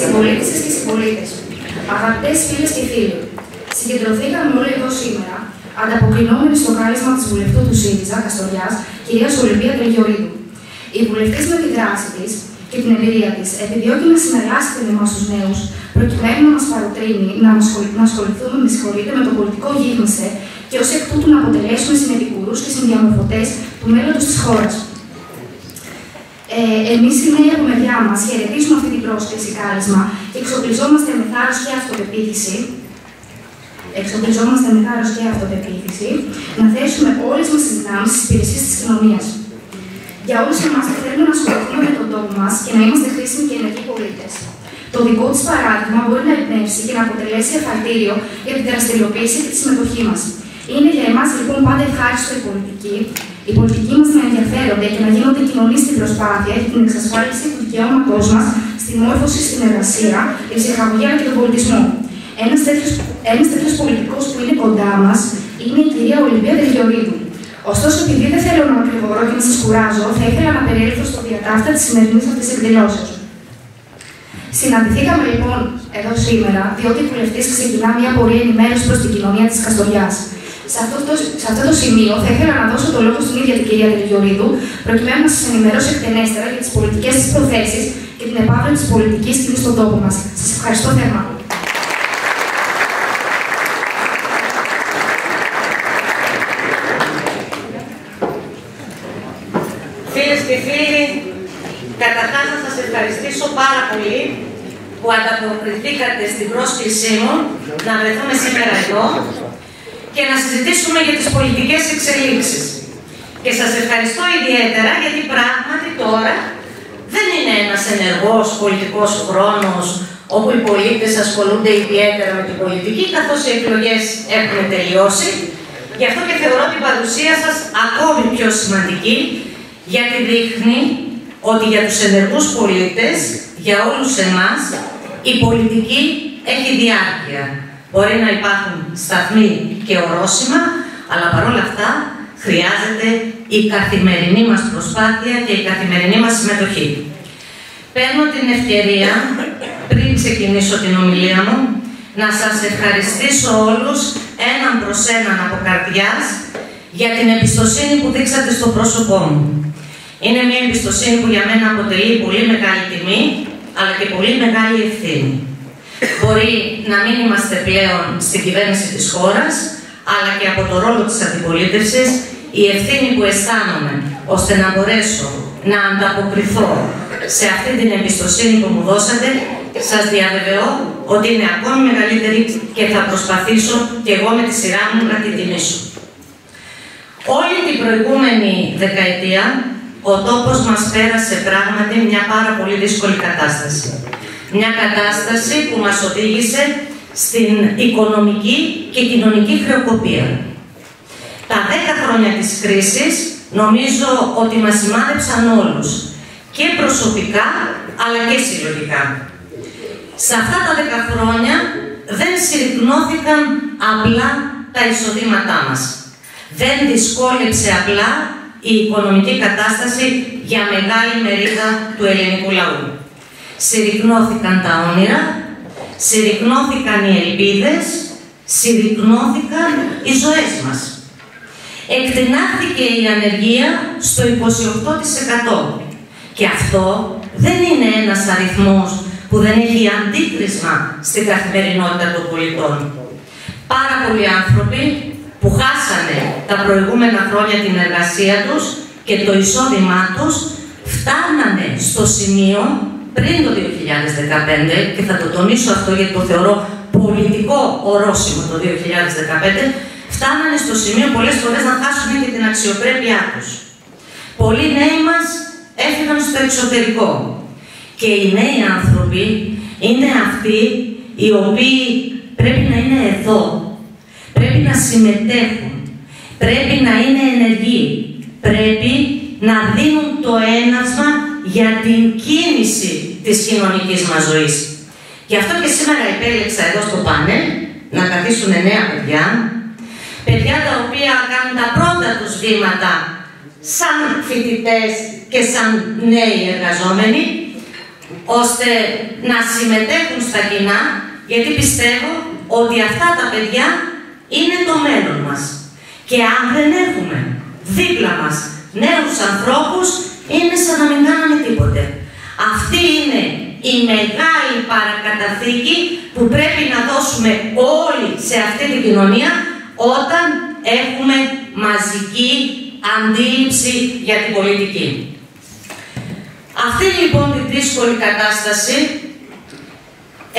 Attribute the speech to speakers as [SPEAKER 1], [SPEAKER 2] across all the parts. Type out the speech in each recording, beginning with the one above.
[SPEAKER 1] συμπολίτες και συμπολίτες, αγαπητές φίλες και φίλοι, συγκεντρωθήκαμε όλοι εδώ σήμερα, ανταποκρινόμενοι στο κάλεσμα της βουλευτού του ΣΥΡΙΖΑ Καστοριάς, κυρίας Ολυμπία Τρεγιορίδου. Η βουλευτή με τη δράση της και την εμπειρία της επιδιώκει να συνεργάσει με εμά του νέους, προκειμένου να μας παροτρύνει να, να ασχοληθούμε με, με το πολιτικό γίγνεσθε και ως εκ τούτου να αποτελέσουμε συνεπικουρούς και συνδιαμορφωτές του μέλλοντος της χώρας. Ε, Εμείς οι νέοι από μεριά μας χαιρετίζουμε αυτή την πρόσκληση κάλεσμα και εξοπλιζόμαστε με θάρρος και αυτοπεποίθηση. Εξοπλιζόμαστε με θάρρος και αυτοπεποίθηση να θέσουμε όλες μας τις δυνάμεις στι υπηρεσίε της κοινωνίας. Για όλους εμάς που θέλουμε να ασχοληθούμε με τον τόπο μας και να είμαστε χρήσιμοι και ενεργοί πολίτες. Το δικό της παράδειγμα μπορεί να εμπνεύσει και να αποτελέσει εφαρτήριο για την δραστηριοποίηση και τη συμμετοχή μας. Είναι για εμάς λοιπόν πάντα ευχάριστο η πολιτική, οι πολιτικοί μας να ενδιαφέρονται και να γίνονται κοινωνοί στην προσπάθεια για την εξασφάλιση του δικαιώματός μας στη μόρφωση, στην εργασία, την ψυχαγωγία και τον πολιτισμό. Ένας τέτοιος πολιτικός που είναι κοντά μας είναι η κυρία Ολυμπία Δελγιορίδου. Ωστόσο, επειδή δεν θέλω να μακρηγορώ και να σας κουράζω, θα ήθελα να περιέλθω στο διατάφτα της σημερινής αυτής εκδηλώσεως. Συναντηθήκαμε λοιπόν εδώ σήμερα, διότι η βουλευτής ξεκινά μια πορεία ενημέρωσης προς την κοινωνία της Καστοριάς. Σε αυτό, το, σε αυτό το σημείο θα ήθελα να δώσω το λόγο στην ίδια την κυρία Τελγιορίδου, προκειμένου να σας ενημερώσει εκτενέστερα για τις πολιτικές της προθέσεις και την επάβρωση της πολιτικής σκηνή στον τόπο μας. Σας ευχαριστώ θερμά.
[SPEAKER 2] Φίλες και φίλοι, καταρχάς να σας ευχαριστήσω πάρα πολύ που ανταποκριθήκατε στην πρόσκλησή μου να βρεθούμε σήμερα εδώ και να συζητήσουμε για τις πολιτικές εξελίξεις. Και σας ευχαριστώ ιδιαίτερα γιατί πράγματι τώρα δεν είναι ένας ενεργός πολιτικός χρόνος όπου οι πολίτες ασχολούνται ιδιαίτερα με την πολιτική καθώς οι εκλογές έχουν τελειώσει. Γι' αυτό και θεωρώ την παρουσία σας ακόμη πιο σημαντική γιατί δείχνει ότι για τους ενεργούς πολίτες, για όλους εμάς, η πολιτική έχει διάρκεια. Μπορεί να υπάρχουν σταθμοί και ορόσημα, αλλά παρόλα αυτά χρειάζεται η καθημερινή μας προσπάθεια και η καθημερινή μας συμμετοχή. Παίρνω την ευκαιρία, πριν ξεκινήσω την ομιλία μου, να σας ευχαριστήσω όλους έναν προς έναν από καρδιάς για την εμπιστοσύνη που δείξατε στο πρόσωπό μου. Είναι μια εμπιστοσύνη που για μένα αποτελεί πολύ μεγάλη τιμή, αλλά και πολύ μεγάλη ευθύνη. Μπορεί να μην είμαστε πλέον στην κυβέρνηση της χώρας, αλλά και από το ρόλο της αντιπολίτευσης, η ευθύνη που αισθάνομαι, ώστε να μπορέσω να ανταποκριθώ σε αυτή την εμπιστοσύνη που μου δώσατε, σας διαβεβαιώ ότι είναι ακόμη μεγαλύτερη και θα προσπαθήσω και εγώ με τη σειρά μου να την τιμήσω. Όλη την προηγούμενη δεκαετία ο τόπος μας πέρασε πράγματι μια πάρα πολύ δύσκολη κατάσταση. Μια κατάσταση που μας οδήγησε στην οικονομική και κοινωνική χρεοκοπία. Τα δέκα χρόνια της κρίσης νομίζω ότι μας σημάδεψαν όλους, και προσωπικά αλλά και συλλογικά. Σε αυτά τα δέκα χρόνια δεν συρρυκνώθηκαν απλά τα εισοδήματά μας. Δεν δυσκόλεψε απλά η οικονομική κατάσταση για μεγάλη μερίδα του ελληνικού λαού. Συρρυκνώθηκαν τα όνειρα, συρρυκνώθηκαν οι ελπίδες, συρρυκνώθηκαν οι ζωές μας. Εκτινάχθηκε η ανεργία στο 28% και αυτό δεν είναι ένας αριθμός που δεν έχει αντίκρισμα στην καθημερινότητα των πολιτών. Πάρα πολλοί άνθρωποι που χάσανε τα προηγούμενα χρόνια την εργασία τους και το εισόδημά τους φτάνανε στο σημείο πριν το 2015 και θα το τονίσω αυτό γιατί το θεωρώ πολιτικό ορόσημο το 2015 φτάνανε στο σημείο πολλές φορές να χάσουν και την αξιοπρέπειά τους. Πολλοί νέοι μας έφυγαν στο εξωτερικό και οι νέοι άνθρωποι είναι αυτοί οι οποίοι πρέπει να είναι εδώ πρέπει να συμμετέχουν, πρέπει να είναι ενεργοί, πρέπει να δίνουν το ένασμα για την κίνηση της κοινωνικής μας ζωής. Γι' αυτό και σήμερα επέλεξα εδώ στο πάνελ να καθίσουν νέα παιδιά, παιδιά τα οποία κάνουν τα πρώτα τους βήματα σαν φοιτητές και σαν νέοι εργαζόμενοι, ώστε να συμμετέχουν στα κοινά, γιατί πιστεύω ότι αυτά τα παιδιά είναι το μέλλον μας. Και αν δεν έχουμε δίπλα μας νέους ανθρώπους, είναι σαν να μην κάναμε τίποτε. Αυτή είναι η μεγάλη παρακαταθήκη που πρέπει να δώσουμε όλοι σε αυτή την κοινωνία όταν έχουμε μαζική αντίληψη για την πολιτική. Αυτή λοιπόν τη δύσκολη κατάσταση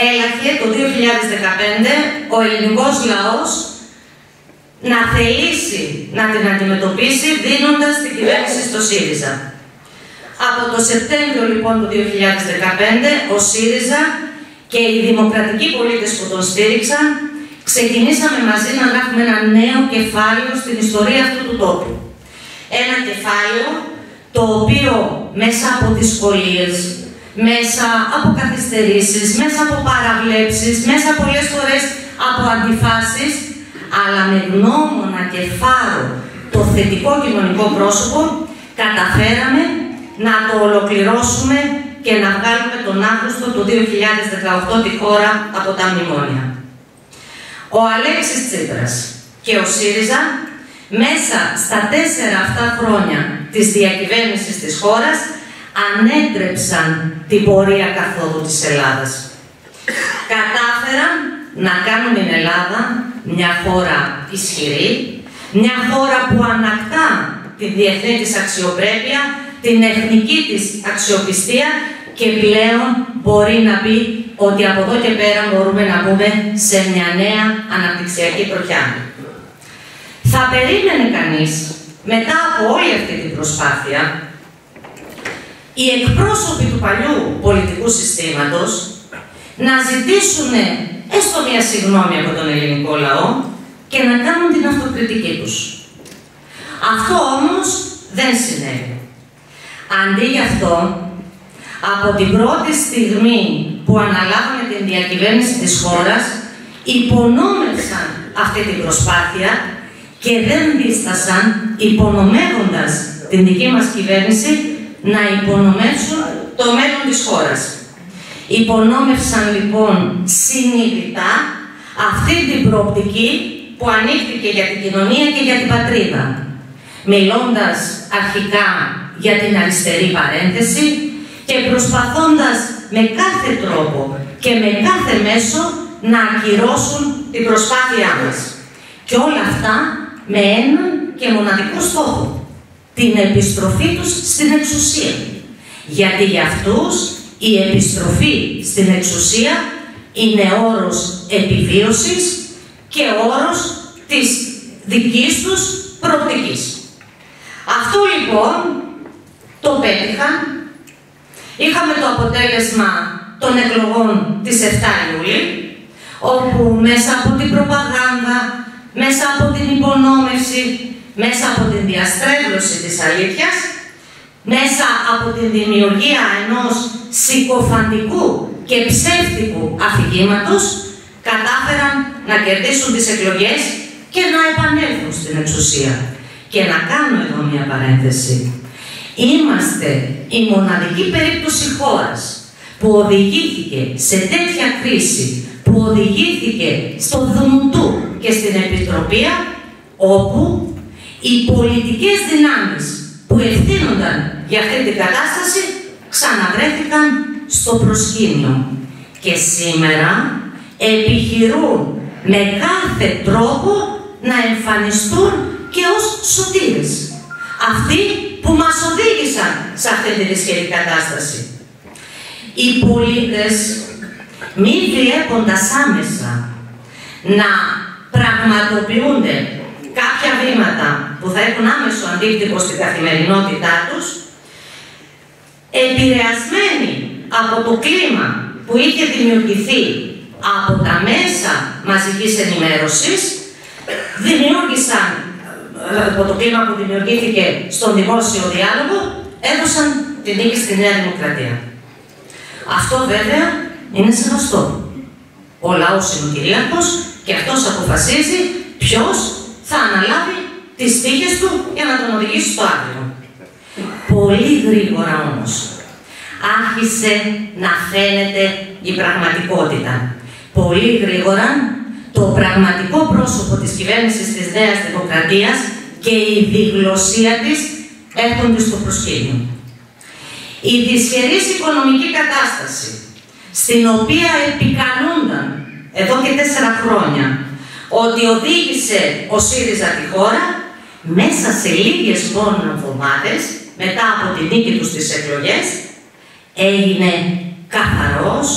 [SPEAKER 2] έλαχε το 2015 ο ελληνικός λαός να θελήσει να την αντιμετωπίσει δίνοντας την κυβέρνηση στο ΣΥΡΙΖΑ. Από το Σεπτέμβριο λοιπόν του 2015 ο ΣΥΡΙΖΑ και οι δημοκρατικοί πολίτες που τον στήριξαν ξεκινήσαμε μαζί να γράφουμε ένα νέο κεφάλαιο στην ιστορία αυτού του τόπου. Ένα κεφάλαιο το οποίο μέσα από δυσκολίες, μέσα από καθυστερήσεις, μέσα από παραβλέψεις, μέσα πολλές φορές από αντιφάσεις, αλλά με γνώμονα και φάρο το θετικό κοινωνικό πρόσωπο, καταφέραμε να το ολοκληρώσουμε και να βγάλουμε τον Αύγουστο του 2018 τη χώρα από τα μνημόνια. Ο Αλέξης Τσίπρας και ο ΣΥΡΙΖΑ μέσα στα τέσσερα αυτά χρόνια της διακυβέρνησης της χώρας ανέτρεψαν την πορεία καθόδου της Ελλάδας. Κατάφεραν να κάνουν την Ελλάδα μια χώρα ισχυρή, μια χώρα που ανακτά τη διεθνή της αξιοπρέπεια, την εθνική της αξιοπιστία και πλέον μπορεί να πει ότι από εδώ και πέρα μπορούμε να μπούμε σε μια νέα αναπτυξιακή πρωτιά. Θα περίμενε κανείς, μετά από όλη αυτή την προσπάθεια, οι εκπρόσωποι του παλιού πολιτικού συστήματος να ζητήσουν έστω μια συγγνώμη από τον ελληνικό λαό και να κάνουν την αυτοκριτική τους. Αυτό όμως δεν συνέβη. Αντί γι' αυτό, από την πρώτη στιγμή που αναλάβαμε την διακυβέρνηση της χώρας, υπονόμευσαν αυτή την προσπάθεια και δεν δίστασαν, υπονομεύοντας την δική μας κυβέρνηση, να υπονομεύσουν το μέλλον της χώρας. Υπονόμευσαν λοιπόν συνειδητά αυτή την προοπτική που ανοίχθηκε για την κοινωνία και για την πατρίδα. Μιλώντας αρχικά για την αριστερή παρένθεση και προσπαθώντας με κάθε τρόπο και με κάθε μέσο να ακυρώσουν την προσπάθειά μας. Και όλα αυτά με έναν και μοναδικό στόχο, την επιστροφή τους στην εξουσία. Γιατί για αυτούς η επιστροφή στην εξουσία είναι όρος επιβίωσης και όρος της δικής τους προοπτικής. Αυτό λοιπόν το πέτυχαν. Είχαμε το αποτέλεσμα των εκλογών της 7 Ιούλη, όπου μέσα από την προπαγάνδα, μέσα από την υπονόμευση, μέσα από την διαστρέβλωση της αλήθειας, μέσα από την δημιουργία ενός συκοφαντικού και ψεύτικου αφηγήματος, κατάφεραν να κερδίσουν τις εκλογές και να επανέλθουν στην εξουσία. Και να κάνω εδώ μια παρένθεση. Είμαστε η μοναδική περίπτωση χώρας που οδηγήθηκε σε τέτοια κρίση, που οδηγήθηκε στο Δουνουτού και στην Επιτροπή, όπου οι πολιτικές δυνάμεις που ευθύνονταν για αυτή την κατάσταση ξαναβρέθηκαν στο προσκήνιο. Και σήμερα επιχειρούν με κάθε τρόπο να εμφανιστούν και ως σωτήρες. Αυτοί που μας οδήγησαν σε αυτή τη δυσχερή κατάσταση. Οι πολίτες μη βλέποντας άμεσα να πραγματοποιούνται κάποια βήματα που θα έχουν άμεσο αντίκτυπο στην καθημερινότητά τους, επηρεασμένοι από το κλίμα που είχε δημιουργηθεί από τα μέσα μαζικής ενημέρωσης, δημιούργησαν ε, από το κλίμα που δημιουργήθηκε στον δημόσιο διάλογο, έδωσαν την νίκη στη Νέα Δημοκρατία. Αυτό βέβαια είναι σεβαστό. Ο λαός είναι ο κυρίαρχος και αυτός αποφασίζει ποιος θα αναλάβει τις τύχες του για να τον οδηγήσει στο άδειο. Πολύ γρήγορα όμως άρχισε να φαίνεται η πραγματικότητα. Πολύ γρήγορα το πραγματικό πρόσωπο της κυβέρνησης της Νέας Δημοκρατίας και η διγλωσία της έρχονται στο προσκήνιο. Η δυσχερής οικονομική κατάσταση, στην οποία επικαλούνταν εδώ και τέσσερα χρόνια ότι οδήγησε ο ΣΥΡΙΖΑ τη χώρα, μέσα σε λίγες μόνο εβδομάδες, μετά από την νίκη τους στις εκλογές, έγινε καθαρός,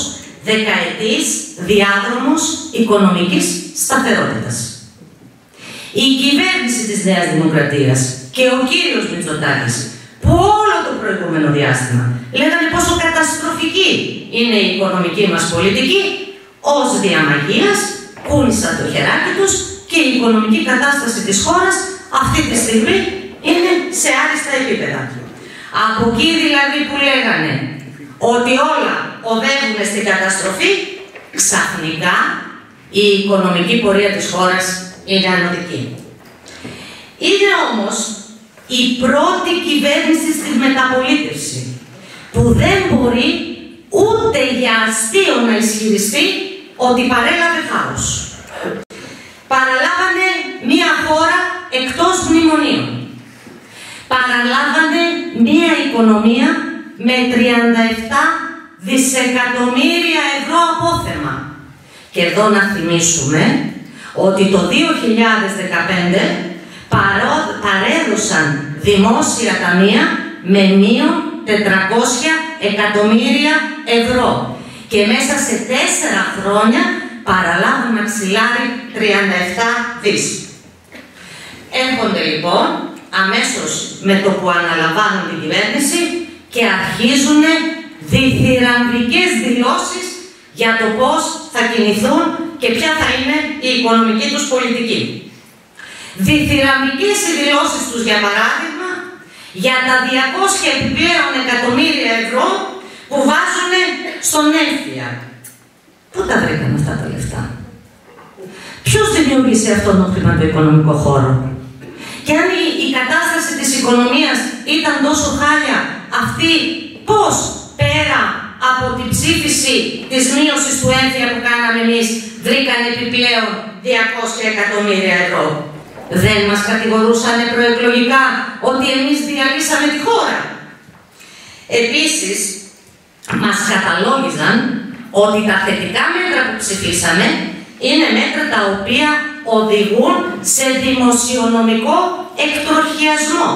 [SPEAKER 2] δεκαετής διάδρομος οικονομικής σταθερότητας. Η κυβέρνηση της Νέας Δημοκρατίας και ο κύριος Μητσοτάκης που όλο το προηγούμενο διάστημα λέγανε πόσο καταστροφική είναι η οικονομική μας πολιτική ως διαμαγείας κούνησαν το χεράκι τους και η οικονομική κατάσταση της χώρας αυτή τη στιγμή είναι σε άριστα επίπεδα. Από εκεί δηλαδή που λέγανε ότι όλα οδεύουν στην καταστροφή, ξαφνικά η οικονομική πορεία της χώρας είναι ανωδική. Είναι όμως η πρώτη κυβέρνηση στη μεταπολίτευση που δεν μπορεί ούτε για αστείο να ισχυριστεί ότι παρέλαβε χάος. Παραλάβανε μία χώρα εκτός μνημονίων. Παραλάβανε μία οικονομία με 37 δισεκατομμύρια ευρώ απόθεμα. Και εδώ να θυμίσουμε ότι το 2015 παρέδωσαν δημόσια ταμεία με μείον 400 εκατομμύρια ευρώ και μέσα σε τέσσερα χρόνια παραλάβουν μαξιλάρι 37 δις. Έρχονται λοιπόν αμέσως με το που αναλαμβάνουν την κυβέρνηση και αρχίζουν διθυραμβικές δηλώσεις για το πώς θα κινηθούν και ποια θα είναι η οικονομική τους πολιτική. Διθυραμβικές οι δηλώσεις τους, για παράδειγμα, για τα 200 επιπλέον εκατομμύρια ευρώ που βάζουν στον έμφυα. Πού τα βρήκαν αυτά τα λεφτά; Ποιος δημιούργησε αυτόν τον χρηματοοικονομικό χώρο; Και αν η, η κατάσταση της οικονομίας ήταν τόσο χάλια, αυτή πώς πέρα από την ψήφιση της μείωσης του έμφυα που κάναμε εμείς, βρήκαν επιπλέον 200 εκατομμύρια ευρώ. Δεν μας κατηγορούσαν προεκλογικά ότι εμείς διαλύσαμε τη χώρα. Επίσης, μας καταλόγιζαν ότι τα θετικά μέτρα που ψηφίσαμε είναι μέτρα τα οποία οδηγούν σε δημοσιονομικό εκτροχιασμό.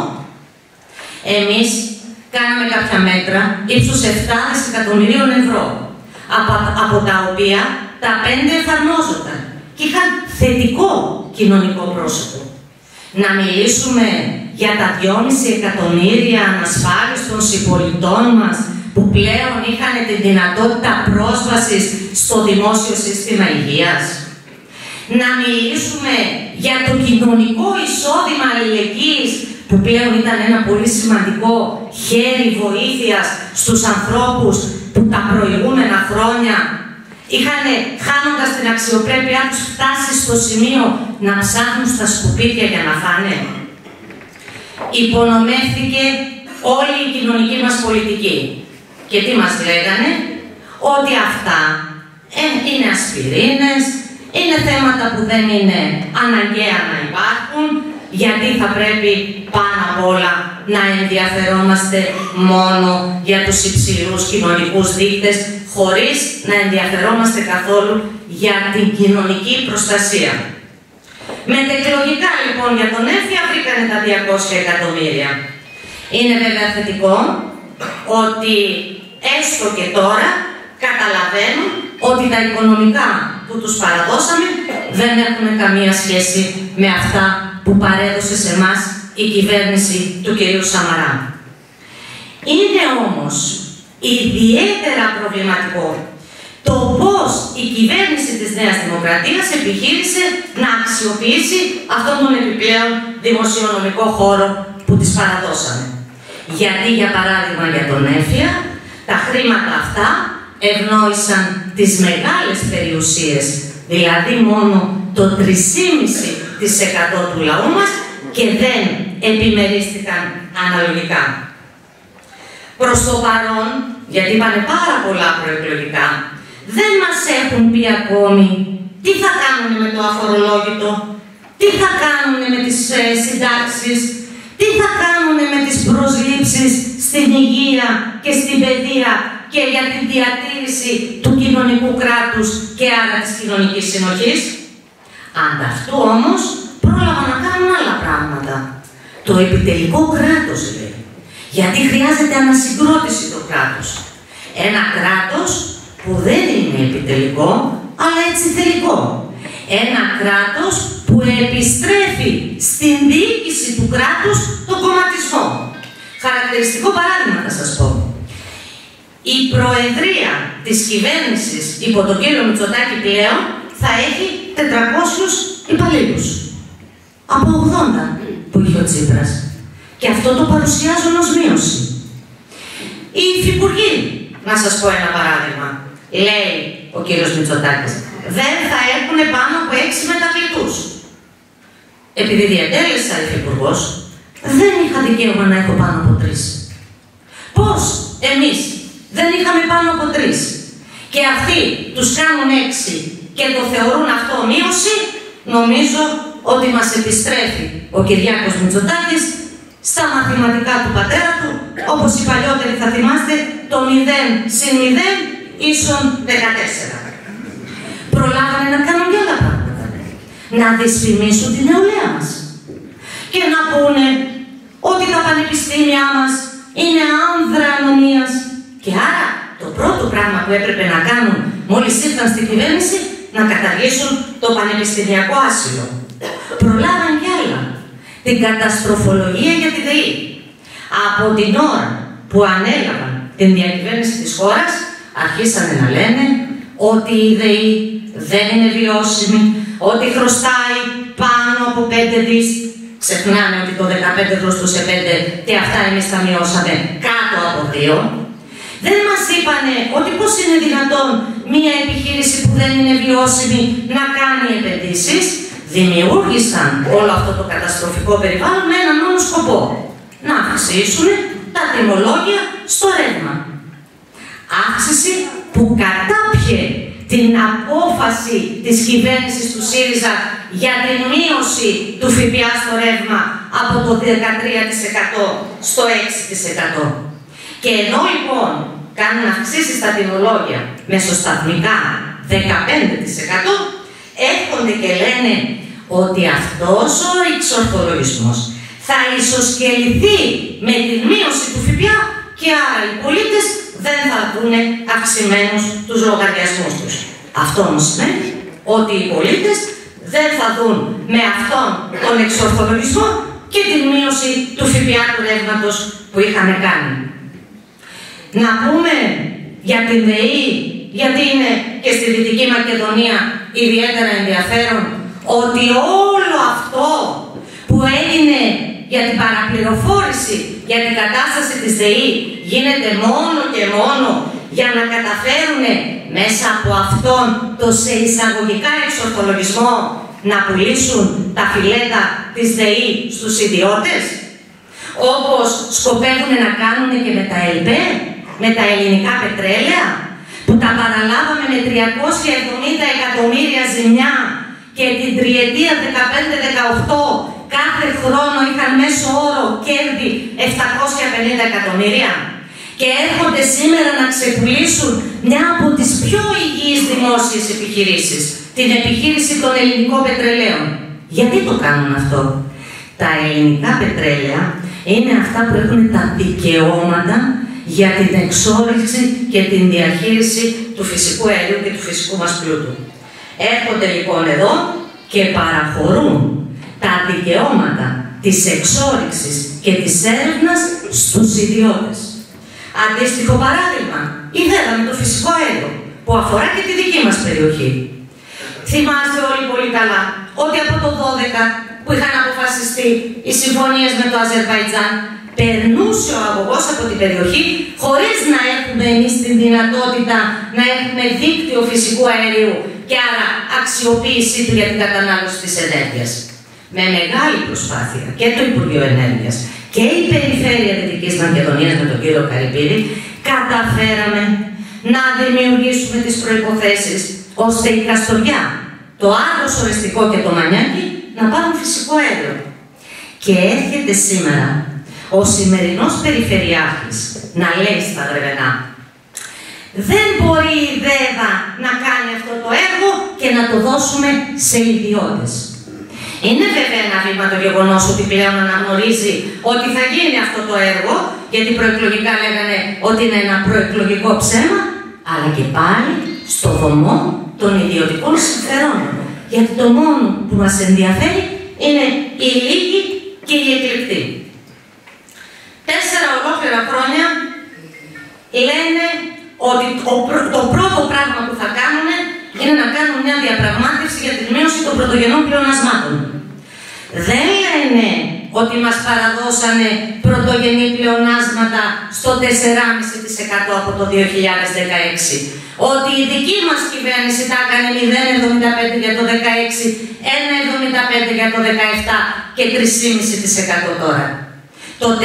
[SPEAKER 2] Εμείς κάναμε κάποια μέτρα ύψους 7 δισεκατομμυρίων ευρώ, από, από τα οποία τα 5 εφαρμόζονταν και είχαν θετικό κοινωνικό πρόσωπο. Να μιλήσουμε για τα 2,5 εκατομμύρια ανασφάλιστων συμπολιτών μας που πλέον είχαν τη δυνατότητα πρόσβασης στο δημόσιο σύστημα υγείας. Να μιλήσουμε για το κοινωνικό εισόδημα αλληλεγγύης που πλέον ήταν ένα πολύ σημαντικό χέρι βοήθειας στους ανθρώπους που τα προηγούμενα χρόνια είχαν χάνοντας την αξιοπρέπειά τους φτάσει στο σημείο να ψάχνουν στα σκουπίδια για να φάνε. Υπονομεύθηκε όλη η κοινωνική μας πολιτική. Και τι μας λέγανε, ότι αυτά ε, είναι ασπιρίνες, είναι θέματα που δεν είναι αναγκαία να υπάρχουν, γιατί θα πρέπει πάνω απ' όλα να ενδιαφερόμαστε μόνο για τους υψηλούς κοινωνικούς δείκτες, χωρίς να ενδιαφερόμαστε καθόλου για την κοινωνική προστασία. Μετεκλογικά λοιπόν για τον ΕΦΙΑ βρήκανε τα 200 εκατομμύρια. Είναι βέβαια θετικό ότι έστω και τώρα καταλαβαίνουν ότι τα οικονομικά που τους παραδώσαμε δεν έχουν καμία σχέση με αυτά που παρέδωσε σε μας η κυβέρνηση του κυρίου Σαμαρά. Είναι όμως ιδιαίτερα προβληματικό το πώς η κυβέρνηση της Νέας Δημοκρατίας επιχείρησε να αξιοποιήσει αυτόν τον επιπλέον δημοσιονομικό χώρο που της παραδώσαμε. Γιατί, για παράδειγμα, για τον ΕΦΙΑ, τα χρήματα αυτά ευνόησαν τις μεγάλες περιουσίες, δηλαδή μόνο το 3,5% του λαού μας και δεν επιμερίστηκαν αναλογικά. προς το παρόν, γιατί πάνε πάρα πολλά προεκλογικά, δεν μας έχουν πει ακόμη τι θα κάνουν με το αφορολόγητο, τι θα κάνουν με τις ε, συντάξεις, τι θα κάνουν με τις προσλήψεις στην υγεία και στην παιδεία και για την διατήρηση του κοινωνικού κράτους και άρα της κοινωνικής συνοχής. Ανταυτού όμως πρόλαβαν να κάνουν άλλα πράγματα. Το επιτελικό κράτος λέει. Γιατί χρειάζεται ανασυγκρότηση το κράτος. Ένα κράτος που δεν είναι επιτελικό, αλλά έτσι θελικό. Ένα κράτος που επιστρέφει στην διοίκηση του κράτους τον κομματισμό. Χαρακτηριστικό παράδειγμα θα σας πω. Η προεδρία της κυβέρνησης υπό τον κύριο Μητσοτάκη πλέον θα έχει 400 υπαλλήλους. Από 80 που είχε ο Τσίπρας. Και αυτό το παρουσιάζουν ως μείωση. Οι υφυπουργοί, να σας πω ένα παράδειγμα, λέει ο κύριος Μητσοτάκης, δεν θα έχουν πάνω από έξι μετακλητούς. Επειδή διατέλεσα υφυπουργός, δεν είχα δικαίωμα να έχω πάνω από τρεις. Πώς εμείς δεν είχαμε πάνω από τρεις και αυτοί τους κάνουν έξι και το θεωρούν αυτό μείωση, νομίζω ότι μας επιστρέφει ο Κυριάκος Μητσοτάκης στα μαθηματικά του πατέρα του, όπως οι παλιότεροι θα θυμάστε, το 0 συν 0 ίσον 14. Προλάβανε να κάνουν και άλλα πράγματα. Να δυσφημίσουν την νεολαία μας. Και να πούνε ότι τα πανεπιστήμια μας είναι άνδρα ανομίας. Και άρα το πρώτο πράγμα που έπρεπε να κάνουν μόλις ήρθαν στην κυβέρνηση να καταργήσουν το πανεπιστημιακό άσυλο. Προλάβαν κι άλλα. Την καταστροφολογία για τη ΔΕΗ. Από την ώρα που ανέλαβαν την διακυβέρνηση της χώρας, αρχίσανε να λένε ότι η ΔΕΗ δεν είναι βιώσιμη, ότι χρωστάει πάνω από 5 δις. Ξεχνάνε ότι το 15 χρωστούσε 5 και αυτά εμείς τα μειώσαμε κάτω από 2. Δεν μας είπανε ότι πώς είναι δυνατόν μία επιχείρηση που δεν είναι βιώσιμη να κάνει επενδύσεις. Δημιούργησαν όλο αυτό το καταστροφικό περιβάλλον με έναν μόνο σκοπό. Να αυξήσουν τα τιμολόγια στο ρεύμα. Αύξηση που κατάπιε την απόφαση της κυβέρνησης του ΣΥΡΙΖΑ για την μείωση του ΦΠΑ στο ρεύμα από το 13% στο 6%. Και ενώ λοιπόν κάνουν αυξήσεις στα τιμολόγια μεσοσταθμικά 15% έρχονται και λένε ότι αυτός ο εξορθολογισμός θα ισοσκεληθεί με τη μείωση του ΦΠΑ και άρα οι πολίτες δεν θα δουν αυξημένους τους λογαριασμούς τους. Αυτό όμως σημαίνει ότι οι πολίτες δεν θα δουν με αυτόν τον εξορθολογισμό και την μείωση του ΦΠΑ του ρεύματος που είχαμε κάνει. Να πούμε για την ΔΕΗ, γιατί είναι και στη Δυτική Μακεδονία ιδιαίτερα ενδιαφέρον, ότι όλο αυτό που έγινε για την παραπληροφόρηση για την κατάσταση της ΔΕΗ γίνεται μόνο και μόνο για να καταφέρουν μέσα από αυτόν το σε εισαγωγικά εξορθολογισμό να πουλήσουν τα φιλέτα της ΔΕΗ στους ιδιώτες, όπως σκοπεύουν να κάνουν και με τα ΕΛΠΕ, με τα ελληνικά πετρέλαια, που τα παραλάβαμε με 370 εκατομμύρια ζημιά και την τριετία 15-18 κάθε χρόνο είχαν μέσο όρο κέρδη 750 εκατομμύρια και έρχονται σήμερα να ξεπουλήσουν μια από τις πιο υγιείς δημόσιες επιχειρήσεις, την επιχείρηση των ελληνικών πετρελαίων. Γιατί το κάνουν αυτό; Τα ελληνικά πετρέλαια είναι αυτά που έχουν τα δικαιώματα για την εξόριξη και την διαχείριση του φυσικού αερίου και του φυσικού μας πλούτου. Έρχονται λοιπόν εδώ και παραχωρούν τα δικαιώματα της εξόριξης και της έρευνας στους ιδιώτες. Αντίστοιχο παράδειγμα, είδαμε το φυσικό αέριο, που αφορά και τη δική μας περιοχή. Θυμάστε όλοι πολύ καλά ότι από το 12 που είχαν αποφασιστεί οι συμφωνίες με το Αζερβαϊτζάν, περνούσε ο αγωγός από την περιοχή χωρίς να έχουμε εμείς την δυνατότητα να έχουμε δίκτυο φυσικού αερίου και άρα αξιοποίησή του για την κατανάλωση της ενέργειας με μεγάλη προσπάθεια και το Υπουργείο Ενέργειας και η Περιφέρεια Δυτικής Μακεδονίας με τον κύριο Καρυπίδη καταφέραμε να δημιουργήσουμε τις προϋποθέσεις ώστε η Καστοριά, το άλλο οριστικό και το Μανιάκι να πάρουν φυσικό αέριο. Και έρχεται σήμερα ο σημερινός Περιφερειάρχης να λέει στα Γρεβενά δεν μπορεί η ΔΕΔΑ να κάνει αυτό το έργο και να το δώσουμε σε ιδιώτες. Είναι βέβαια ένα βήμα το γεγονός ότι πλέον αναγνωρίζει ότι θα γίνει αυτό το έργο, γιατί προεκλογικά λέγανε ότι είναι ένα προεκλογικό ψέμα, αλλά και πάλι στο βωμό των ιδιωτικών συμφερόντων. Γιατί το μόνο που μας ενδιαφέρει είναι οι λίγοι και οι εκλεκτοί. Τέσσερα ολόκληρα χρόνια λένε ότι το, πρώτο πράγμα που θα κάνουν είναι να κάνουν μια διαπραγμάτευση για τη μείωση των πρωτογενών πλεονασμάτων. Δεν λένε ότι μας παραδώσανε πρωτογενή πλεονάσματα στο 4,5% από το 2016. Ότι η δική μας κυβέρνηση τα έκανε 0,75 για το 2016, 1,75 για το 2017 και 3,5% τώρα. Το 4,5%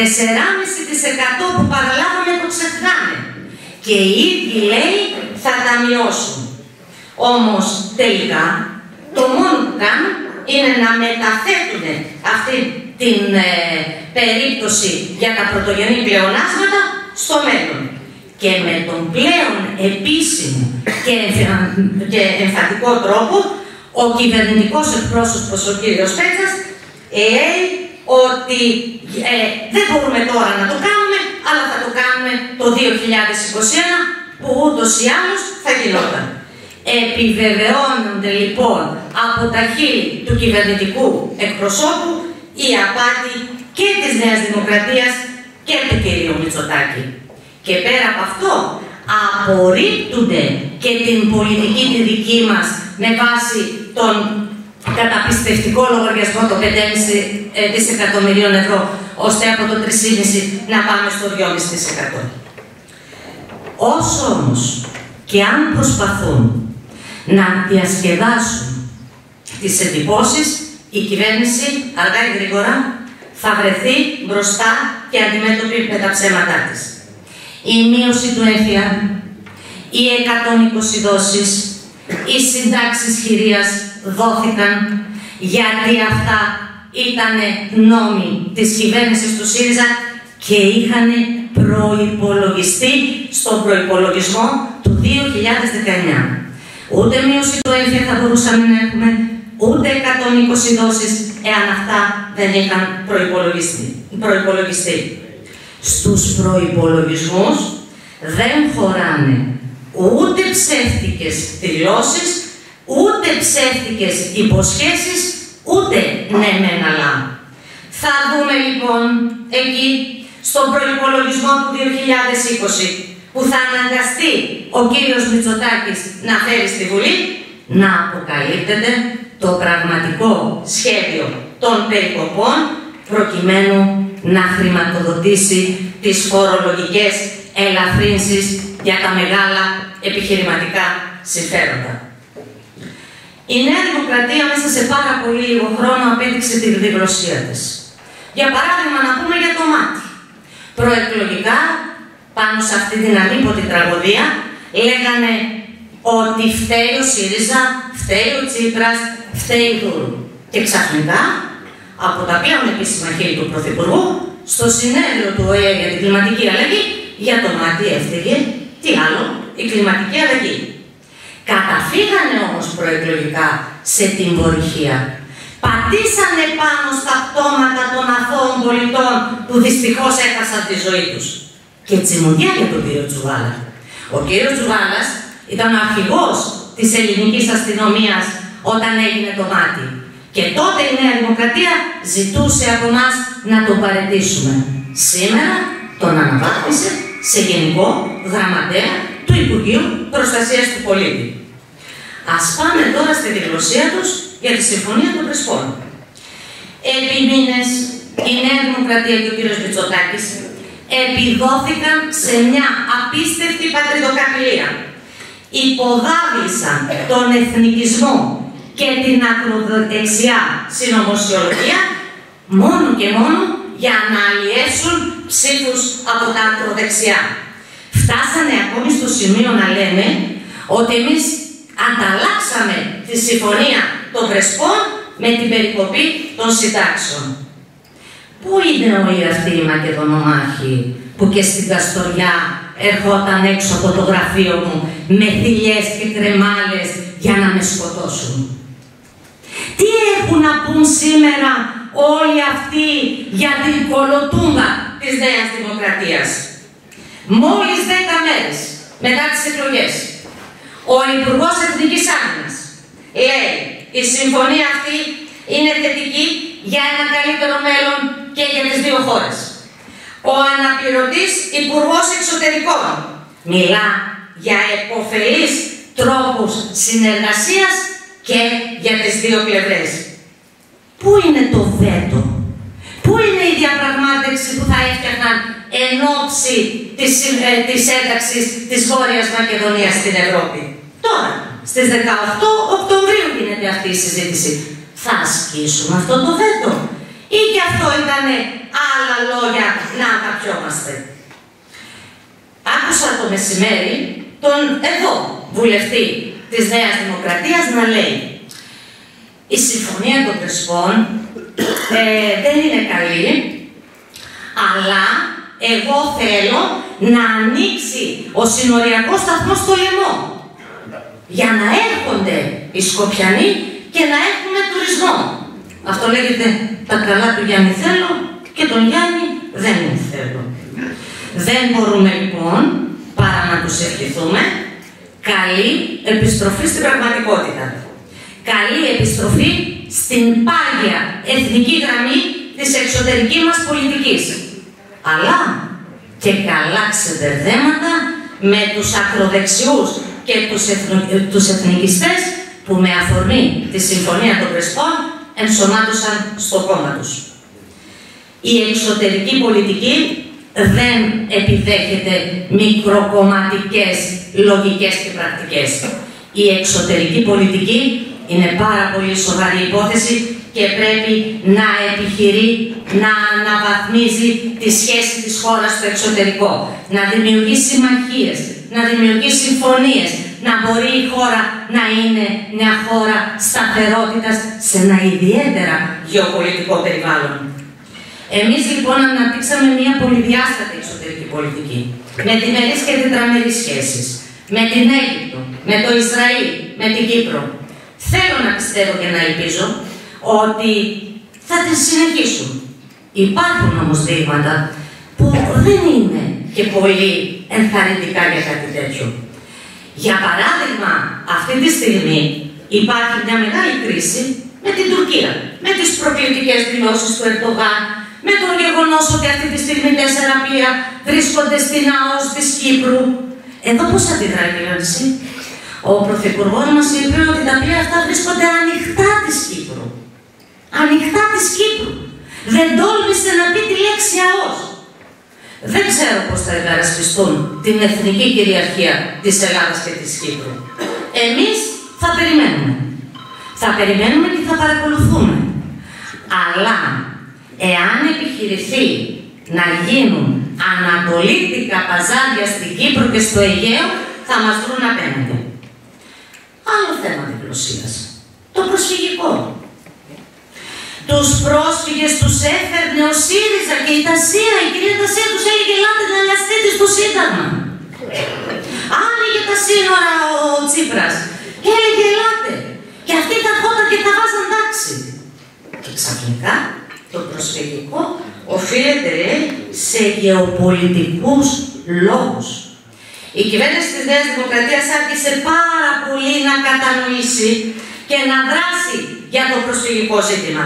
[SPEAKER 2] που παραλάβαμε το ξεχνάμε και οι ίδιοι λέει θα τα μειώσουν. Όμως τελικά το μόνο που κάνουν είναι να μεταθέτουν αυτή την ε, περίπτωση για τα πρωτογενή πλεονάσματα στο μέλλον. Και με τον πλέον επίσημο και, και εμφαντικό τρόπο ο κυβερνητικός εκπρόσωπος ο κύριος Πέτσας λέει ότι ε, δεν μπορούμε τώρα να το κάνουμε, αλλά θα το κάνουμε το 2021 που ούτως ή άλλως θα γινόταν. Επιβεβαιώνονται λοιπόν από τα χείλη του κυβερνητικού εκπροσώπου η απάτη και της Νέας Δημοκρατίας και του κυρίου Μητσοτάκη. Και πέρα από αυτό απορρίπτονται και την πολιτική τη δική μας με βάση τον καταπιστευτικό λογαριασμό των 5,5 ε, δισεκατομμυρίων ευρώ, ώστε από το 3,5 να πάμε στο 2,5%. Όσο όμως και αν προσπαθούν να διασκεδάσουν τις εντυπώσεις, η κυβέρνηση αργά ή γρήγορα θα βρεθεί μπροστά και αντιμέτωπη με τα ψέματά της. Η μείωση του έφια, οι 120 δόσεις, οι συντάξεις χειρίας δόθηκαν γιατί αυτά ήταν νόμοι της κυβέρνησης του ΣΥΡΙΖΑ και είχαν προϋπολογιστεί στον προϋπολογισμό του 2019. Ούτε μείωση του έμφυα θα μπορούσαμε να έχουμε, ούτε 120 δόσεις, εάν αυτά δεν είχαν προϋπολογιστεί. προϋπολογιστεί. Στους προϋπολογισμούς δεν χωράνε ούτε ψεύτικες δηλώσεις, ούτε ψεύτικες υποσχέσεις, ούτε ναι μεν αλλά. Θα δούμε λοιπόν εκεί στον προϋπολογισμό του 2020 που θα αναγκαστεί ο κύριος Μητσοτάκης να φέρει στη Βουλή να αποκαλύπτεται το πραγματικό σχέδιο των περικοπών προκειμένου να χρηματοδοτήσει τις φορολογικές ελαφρύνσεις για τα μεγάλα επιχειρηματικά συμφέροντα. Η Νέα Δημοκρατία μέσα σε πάρα πολύ λίγο χρόνο απέδειξε τη διγλωσία της. Για παράδειγμα, να πούμε για το μάτι. Προεκλογικά, πάνω σε αυτή την ανίποτη τραγωδία, λέγανε ότι φταίει ο ΣΥΡΙΖΑ, φταίει ο Τσίπρας, φταίει η Δούρου. Και ξαφνικά, από τα πλέον επίσημα χείλη του Πρωθυπουργού, στο συνέδριο του ΟΕΕ για την κλιματική αλλαγή, για το μάτι έφταιγε, τι άλλο, η κλιματική αλλαγή. Καταφύγανε όμως προεκλογικά σε την πορυχία. Πατήσανε πάνω στα πτώματα των αθώων πολιτών που δυστυχώς έχασαν τη ζωή τους. Και τσιμουδιά για τον κύριο Τσουβάλας. Ο κύριος Τσουβάλας ήταν ο αρχηγός της ελληνικής αστυνομίας όταν έγινε το μάτι. Και τότε η Νέα Δημοκρατία ζητούσε από εμάς να τον παρετήσουμε. Σήμερα τον αναβάθμισε σε γενικό γραμματέα του Υπουργείου Προστασίας του Πολίτη. Ας πάμε τώρα στη διγλωσία τους για τη Συμφωνία των Πρεσπών. Επί μήνες η Νέα Δημοκρατία και ο κ. Μητσοτάκης επιδόθηκαν σε μια απίστευτη πατριδοκαπηλεία. Υποδάβλησαν τον εθνικισμό και την ακροδεξιά συνωμοσιολογία μόνο και μόνο για να αλλιεύσουν ψήφους από τα ακροδεξιά. Φτάσανε ακόμη στο σημείο να λένε ότι εμείς ανταλλάξαμε τη συμφωνία των Πρεσπών με την περικοπή των συντάξεων. Πού είναι όλοι αυτοί οι Μακεδονομάχοι που και στην Καστοριά ερχόταν έξω από το γραφείο μου με θηλιές και κρεμάλες για να με σκοτώσουν; Τι έχουν να πούν σήμερα όλοι αυτοί για την κολοτούμπα της Νέας Δημοκρατίας; Μόλις δέκα μέρες μετά τις εκλογές, ο Υπουργός Εθνικής Άμυνας λέει η συμφωνία αυτή είναι θετική για ένα καλύτερο μέλλον και για τις δύο χώρες. Ο αναπληρωτής Υπουργός Εξωτερικών μιλά για εποφελείς τρόπους συνεργασίας και για τις δύο πλευρές. Πού είναι το βέτο, πού είναι η διαπραγμάτευση που θα έφτιαχναν εν ώψη της, ε, της ένταξης της Βόρειας Μακεδονίας στην Ευρώπη; Τώρα, στις 18 Οκτωβρίου γίνεται αυτή η συζήτηση. Θα ασκήσουμε αυτό το βέτο ή και αυτό ήταν άλλα λόγια να αγαπιόμαστε. Άκουσα το μεσημέρι τον εδώ βουλευτή της Νέας Δημοκρατίας να λέει η συμφωνία των Πρεσπών ε, δεν είναι καλή, αλλά εγώ θέλω να ανοίξει ο συνοριακός σταθμός στο λαιμό για να έρχονται οι Σκοπιανοί και να έχουμε τουρισμό. Αυτό λέγεται τα καλά του Γιάννη θέλω και τον Γιάννη δεν θέλω. Δεν μπορούμε λοιπόν παρά να τους ευχηθούμε καλή επιστροφή στην πραγματικότητα. Καλή επιστροφή στην πάγια εθνική γραμμή της εξωτερικής μας πολιτικής. Αλλά και καλά ξεδερδέματα με τους ακροδεξιούς και τους, εθνο, τους εθνικιστές που με αφορμή τη Συμφωνία των Πρεσπών ενσωμάτωσαν στο κόμμα τους. Η εξωτερική πολιτική δεν επιδέχεται μικροκομματικές λογικές και πρακτικές. Η εξωτερική πολιτική είναι πάρα πολύ σοβαρή υπόθεση και πρέπει να επιχειρεί να αναβαθμίζει τη σχέση της χώρας στο εξωτερικό, να δημιουργεί συμμαχίες, να δημιουργεί συμφωνίες, να μπορεί η χώρα να είναι μια χώρα σταθερότητας σε ένα ιδιαίτερα γεωπολιτικό περιβάλλον. Εμείς λοιπόν αναπτύξαμε μια πολυδιάστατη εξωτερική πολιτική, με διμερείς και τετραμερείς σχέσεις, με την Αίγυπτο, με το Ισραήλ, με την Κύπρο. Θέλω να πιστεύω και να ελπίζω ότι θα τις συνεχίσουν. Υπάρχουν όμως δείγματα που δεν είναι και πολύ ενθαρρυντικά για κάτι τέτοιο. Για παράδειγμα, αυτή τη στιγμή υπάρχει μια μεγάλη κρίση με την Τουρκία, με τις προκλητικές δηλώσεις του Ερντογάν, με το γεγονός ότι αυτή τη στιγμή τέσσερα πλοία βρίσκονται στην ΑΟΣ της Κύπρου. Εδώ πώς αντιδράει η κυβέρνηση; Ο Πρωθυπουργός μας είπε ότι τα πλοία αυτά βρίσκονται ανοιχτά της Κύπρου. Ανοιχτά της Κύπρου. Δεν τόλμησε να πει τη λέξη ΑΟΣ. Δεν ξέρω πώς θα εγκαρασπιστούν την εθνική κυριαρχία της Ελλάδας και της Κύπρου. Εμείς θα περιμένουμε. Θα περιμένουμε και θα παρακολουθούμε. Αλλά εάν επιχειρηθεί να γίνουν ανατολίτικα παζάρια στην Κύπρο και στο Αιγαίο, θα μας βρουν απέναντι. Άλλο θέμα διπλωσίας. Το προσφυγικό. Τους πρόσφυγες τους έφερνε ο ΣΥΡΙΖΑ και η Τασία, η κυρία Τασία τους έλεγε ελάτε να λιαστείτε στο Σύνταγμα. Άνοιγε τα σύνορα ο Τσίπρας και έλεγε ελάτε. Και αυτοί τα ερχόταν και τα βάζαν τάξη. Και ξαφνικά το προσφυγικό οφείλεται λέει, σε γεωπολιτικούς λόγους. Η κυβέρνηση της Νέας Δημοκρατίας άρχισε πάρα πολύ να κατανοήσει και να δράσει για το προσφυγικό ζήτημα.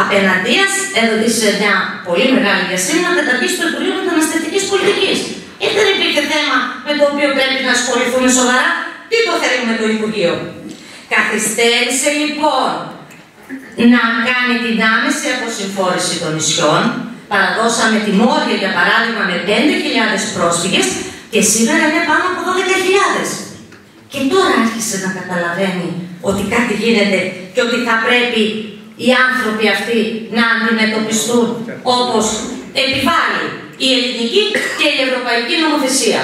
[SPEAKER 2] Απέναντίας έδωσε μια πολύ μεγάλη διασύνη να καταργήσει το Υπουργείο Μεταναστευτικής Πολιτικής. Και δεν υπήρχε θέμα με το οποίο πρέπει να ασχοληθούμε σοβαρά; Τι το θέλουμε το Υπουργείο; Καθυστέρησε λοιπόν να κάνει την άμεση αποσυμφόρηση των νησιών. Παραδώσαμε τη Μόρια για παράδειγμα με 5.000 πρόσφυγες και σήμερα είναι πάνω από 12.000. Και τώρα άρχισε να καταλαβαίνει ότι κάτι γίνεται και ότι θα πρέπει οι άνθρωποι αυτοί να αντιμετωπιστούν όπως επιβάλλει η ελληνική και η ευρωπαϊκή νομοθεσία.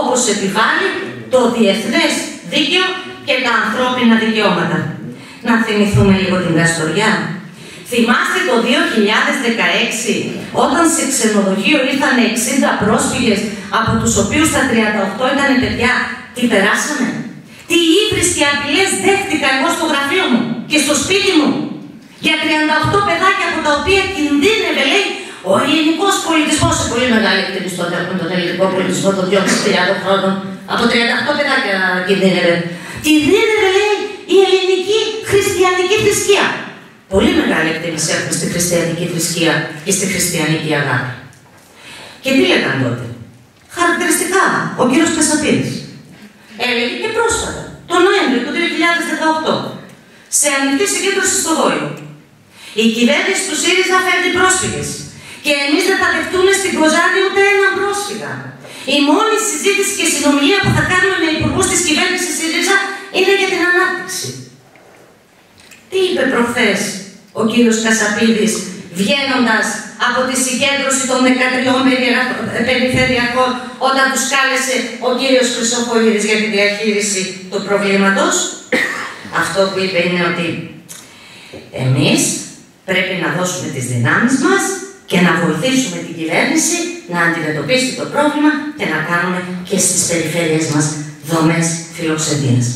[SPEAKER 2] Όπως επιβάλλει το διεθνές δίκαιο και τα ανθρώπινα δικαιώματα. Να θυμηθούμε λίγο την Καστοριά. Θυμάστε το 2016 όταν σε ξενοδοχείο ήρθαν 60 πρόσφυγες από τους οποίους τα 38 ήταν παιδιά. Τι περάσαμε. Τι ύβρις και απειλές δέχτηκα εγώ στο γραφείο μου και στο σπίτι μου; Για 38 παιδάκια από τα οποία κινδύνευε λέει ο ελληνικός πολιτισμός σε πολύ μεγάλη εκτίμηση τότε έχουμε τον ελληνικό πολιτισμό των 2.500 χρόνων. Από 38 παιδάκια κινδύνευε. Κινδύνευε λέει η ελληνική χριστιανική θρησκεία. Πολύ μεγάλη εκτίμηση έχουμε στη χριστιανική θρησκεία και στη χριστιανική αγάπη. Και τι λέγανε τότε; Χαρακτηριστικά, ο κύριος Κασαπίδης. Έλεγε και πρόσφατα, τον Νοέμβριο του 2018, σε ανοιχτή συγκέντρωση στο Βόλιο. Η κυβέρνηση του ΣΥΡΙΖΑ φέρνει πρόσφυγες και εμείς δεν θα δεχτούμε στην Κοζάνη ούτε έναν πρόσφυγα. Η μόνη συζήτηση και συνομιλία που θα κάνουμε με υπουργούς της κυβέρνησης ΣΥΡΙΖΑ είναι για την ανάπτυξη. Τι είπε προχθές ο κύριος Κασαπίδης βγαίνοντας από τη συγκέντρωση των 13 περιφερειακών όταν τους κάλεσε ο κύριος Χρυσοχοίδης για τη διαχείριση του προβλήματος; Αυτό που είπε είναι ότι εμείς πρέπει να δώσουμε τις δυνάμεις μας και να βοηθήσουμε την κυβέρνηση να αντιμετωπίσει το πρόβλημα και να κάνουμε και στις περιφέρειες μας δομές φιλοξενίας.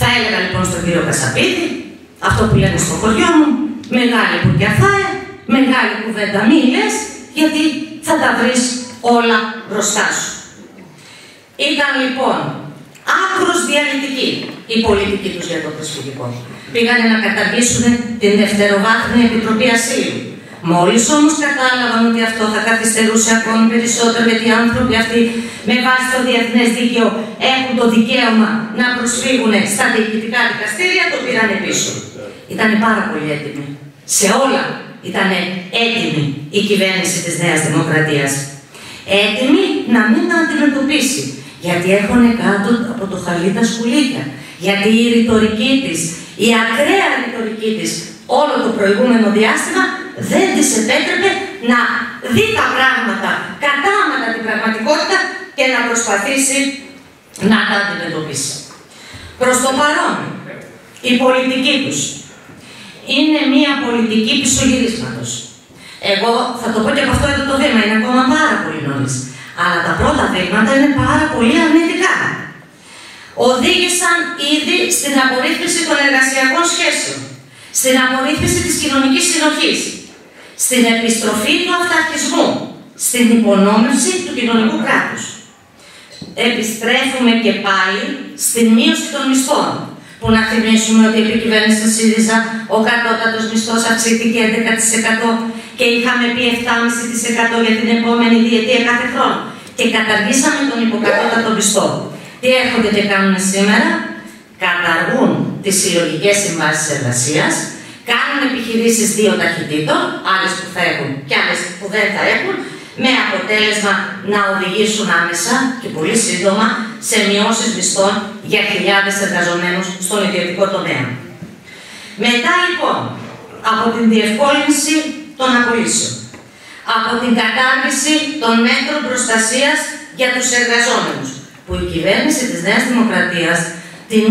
[SPEAKER 2] Θα έλεγα λοιπόν στον κύριο Κασαπίδη, αυτό που λένε στο χωριό μου, μεγάλη πουρκιαφάε, μεγάλη κουβέντα μη λες, γιατί θα τα βρεις όλα μπροστά σου. Ήταν λοιπόν άκρος διαλυτική η πολιτική τους για το προσφυγικό. Πήγανε να καταργήσουν την Δευτεροβάθμια Επιτροπή Ασύλου. Μόλις όμως κατάλαβαν ότι αυτό θα καθυστερούσε ακόμη περισσότερο γιατί οι άνθρωποι αυτοί με βάση το διεθνές δίκαιο έχουν το δικαίωμα να προσφύγουν στα διοικητικά δικαστήρια, το πήραν πίσω. Ήταν πάρα πολύ έτοιμοι. Σε όλα ήταν έτοιμη η κυβέρνηση της Νέας Δημοκρατίας. Έτοιμη να μην τα αντιμετωπίσει. Γιατί έχουν κάτω από το χαλί τα σκουλίκια. Γιατί η ρητορική της, η ακραία ρητορική της όλο το προηγούμενο διάστημα δεν της επέτρεπε να δει τα πράγματα κατάματα την πραγματικότητα και να προσπαθήσει να τα αντιμετωπίσει. Προς το παρόν, η πολιτική τους είναι μία πολιτική πισωγυρίσματος. Εγώ θα το πω και από αυτό εδώ το βήμα, είναι ακόμα πάρα πολύ νωρίς. Αλλά τα πρώτα βήματα είναι πάρα πολύ αρνητικά. Οδήγησαν ήδη στην απορρίθμιση των εργασιακών σχέσεων, στην απορρίθμιση της κοινωνικής συνοχής, στην επιστροφή του αυταρχισμού, στην υπονόμευση του κοινωνικού κράτους. Επιστρέφουμε και πάλι στην μείωση των μισθών, που να θυμίσουμε ότι επί κυβέρνηση ΣΥΡΙΖΑ ο κατώτατος μισθός αυξήθηκε 11% και είχαμε πει 7,5% για την επόμενη διετία κάθε χρόνο και καταργήσαμε τον υποκατώτατο μισθό. Τι έρχονται και κάνουν σήμερα, καταργούν τις συλλογικές συμβάσεις εργασίας, κάνουν επιχειρήσεις δύο ταχυτήτων, άλλες που θα έχουν και άλλες που δεν θα έχουν, με αποτέλεσμα να οδηγήσουν άμεσα και πολύ σύντομα σε μειώσεις μισθών για χιλιάδες εργαζομένους στον ιδιωτικό τομέα. Μετά λοιπόν, από την διευκόλυνση των απολύσεων, από την κατάργηση των μέτρων προστασίας για τους εργαζόμενους, που η κυβέρνηση της Νέας Δημοκρατίας την,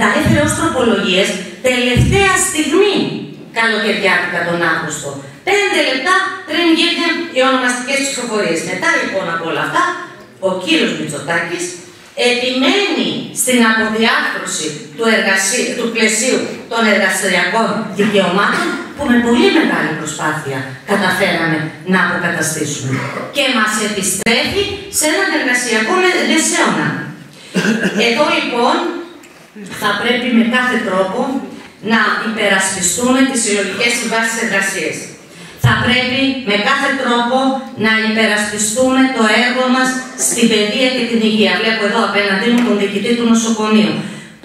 [SPEAKER 2] τα έφερε ως τροπολογίες τελευταία στιγμή καλοκαιριάτικα τον Αύγουστο. Πέντε λεπτά πριν γίνουν οι ονομαστικές ψηφοφορίες. Μετά λοιπόν από όλα αυτά, ο κύριος Μητσοτάκης επιμένει στην αποδιάρθρωση του, εργασί... του πλαισίου των εργασιακών δικαιωμάτων που με πολύ μεγάλη προσπάθεια καταφέραμε να αποκαταστήσουμε. Και μας επιστρέφει σε έναν εργασιακό μεσαίωνα. Εδώ λοιπόν θα πρέπει με κάθε τρόπο να υπερασπιστούμε τις συλλογικές συμβάσεις εργασίας. Θα πρέπει με κάθε τρόπο να υπερασπιστούμε το έργο μας στην παιδεία και την υγεία. Βλέπω εδώ απέναντί μου τον διοικητή του νοσοκομείου.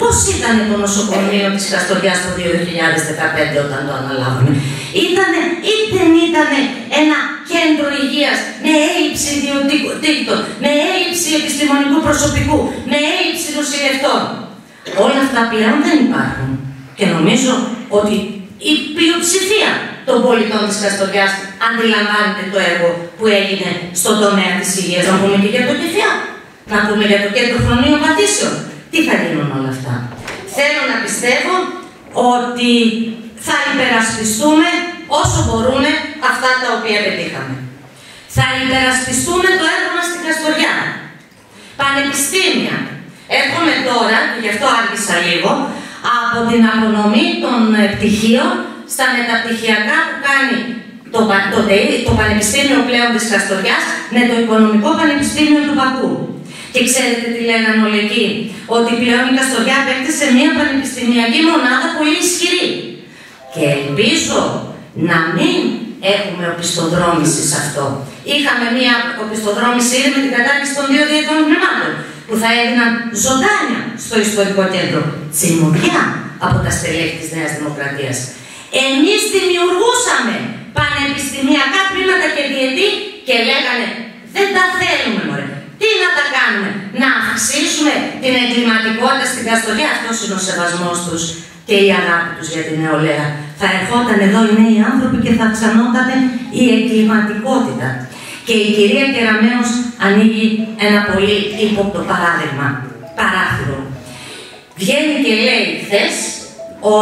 [SPEAKER 2] Πώς ήταν το νοσοκομείο της Καστοριάς το 2015 όταν το αναλάβαμε; Ήτανε ή δεν ήταν ένα κέντρο υγείας με έλλειψη ιδιωτικών, με έλλειψη επιστημονικού προσωπικού, με έλλειψη νοσηλευτών. Όλα αυτά πλέον δεν υπάρχουν. Και νομίζω ότι η πλειοψηφία των πολιτών της Καστοριάς αντιλαμβάνεται το έργο που έγινε στον τομέα της υγείας. Να πούμε και για το ΚΕΦΙΑ, να πούμε για το κέντρο χρονίων πατήσεων. Τι θα γίνουν όλα αυτά. Θέλω να πιστεύω ότι θα υπερασπιστούμε όσο μπορούμε αυτά τα οποία πετύχαμε. Θα υπερασπιστούμε το έργο μας στην Καστοριά. Πανεπιστήμια. Έρχομαι τώρα, και γι' αυτό άργησα λίγο, από την απονομή των ε, πτυχίων στα μεταπτυχιακά που κάνει το, το, το Πανεπιστήμιο πλέον της Καστοριάς με το Οικονομικό Πανεπιστήμιο του Πακού. Και ξέρετε τι λέγανε όλοι εκεί, ότι πλέον η Καστοριά απέκτησε μια πανεπιστημιακή μονάδα πολύ ισχυρή. Και ελπίζω να μην έχουμε οπισθοδρόμηση σε αυτό. Είχαμε μια οπισθοδρόμηση ήδη με την κατάρριξη των δύο διετών πνευμάτων, που θα έδιναν ζωντάνια στο ιστορικό κέντρο. Τσιμουδιά από τα στελέχη της Νέας Δημοκρατίας. Εμείς δημιουργούσαμε πανεπιστημιακά τμήματα και διετή και λέγανε δεν τα θέλουμε μωρέ. Τι να τα κάνουμε, να αυξήσουμε την εγκληματικότητα στην Καστοριά, αυτός είναι ο σεβασμός τους και η αγάπη τους για την νεολαία. Θα ερχόταν εδώ οι νέοι άνθρωποι και θα αυξανόταν η εγκληματικότητα. Και η κυρία Κεραμέως ανοίγει ένα πολύ ύποπτο παράδειγμα, παράθυρο. Βγαίνει και λέει χθες